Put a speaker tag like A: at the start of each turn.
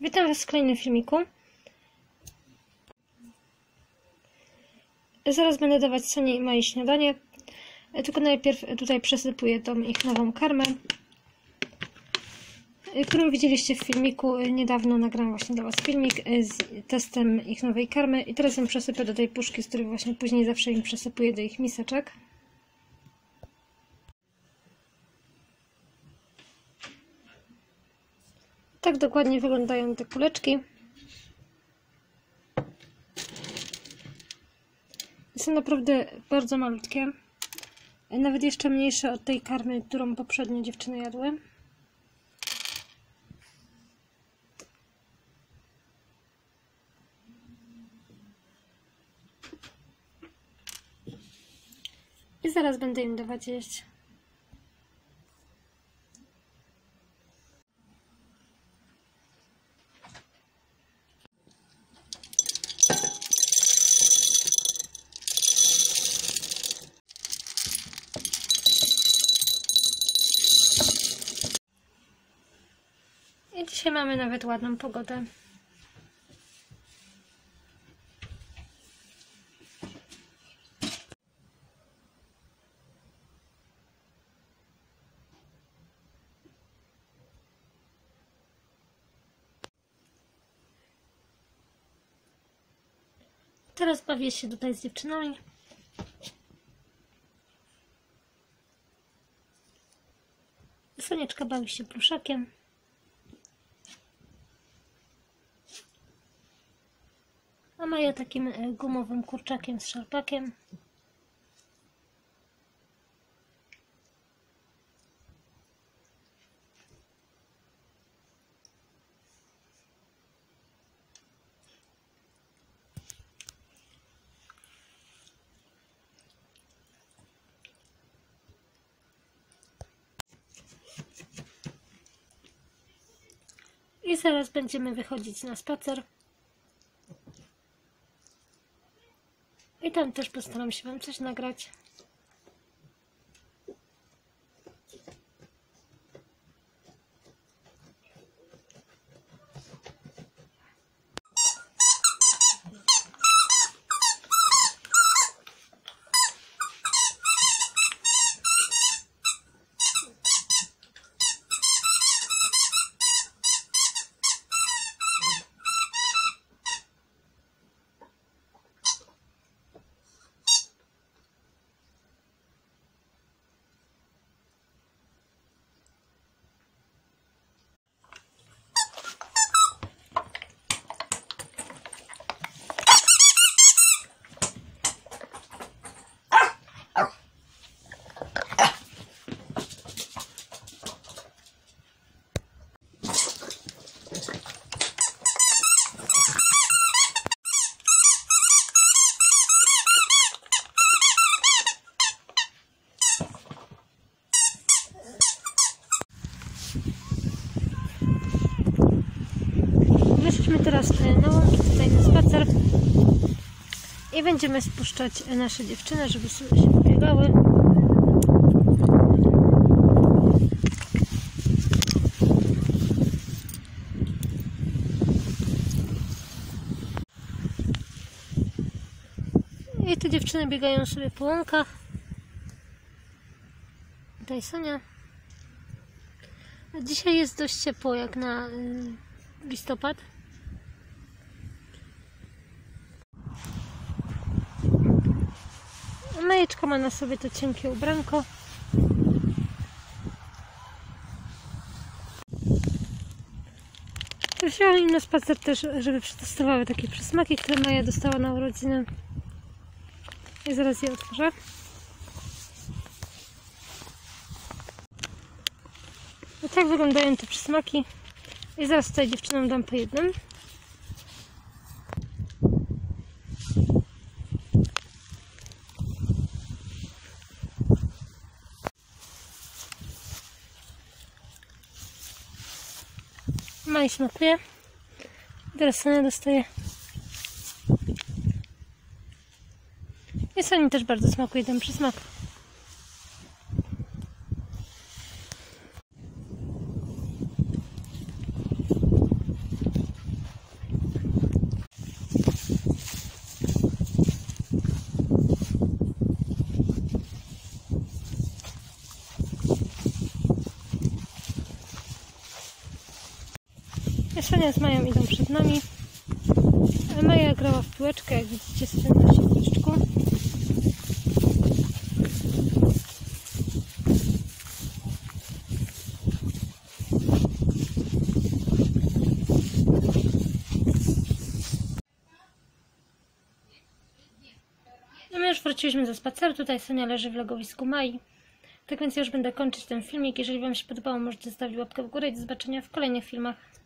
A: Witam Was w kolejnym filmiku. Zaraz będę dawać Sonie i Mai śniadanie. Tylko najpierw tutaj przesypuję tą ich nową karmę, którą widzieliście w filmiku. Niedawno nagrałam właśnie dla Was filmik z testem ich nowej karmy i teraz ją przesypię do tej puszki, z której właśnie później zawsze im przesypuję do ich miseczek. Tak dokładnie wyglądają te kuleczki. Są naprawdę bardzo malutkie. Nawet jeszcze mniejsze od tej karmy, którą poprzednio dziewczyny jadły. I zaraz będę im dawać jeść. Dzisiaj mamy nawet ładną pogodę. Teraz bawię się tutaj z dziewczynami. Sonieczka bawi się pluszakiem. A Maja takim e, gumowym kurczakiem z szarpakiem. I zaraz będziemy wychodzić na spacer. I tam też postaram się Wam coś nagrać. Teraz na łąki tutaj na spacer i będziemy spuszczać nasze dziewczyny, żeby sobie się pobiegały. I te dziewczyny biegają sobie po łąkach. Tutaj Sonia. Dzisiaj jest dość ciepło jak na listopad. Majeczka ma na sobie to cienkie ubranko. Wzięłam im na spacer też, żeby przetestowały takie przysmaki, które Maja dostała na urodziny. I zaraz je otworzę. I tak wyglądają te przysmaki. I zaraz tutaj dziewczynom dam po jednym. Maj smakuje. Teraz Sonia dostaje. I Soni też bardzo smakuje ten przysmak. Sonia z Mają idą przed nami. Maja grała w piłeczkę, jak widzicie, sobie na siedliszczku. No my już wróciliśmy ze spaceru. Tutaj Sonia leży w legowisku Mai. Tak więc ja już będę kończyć ten filmik. Jeżeli Wam się podobało, możecie zostawić łapkę w górę i do zobaczenia w kolejnych filmach.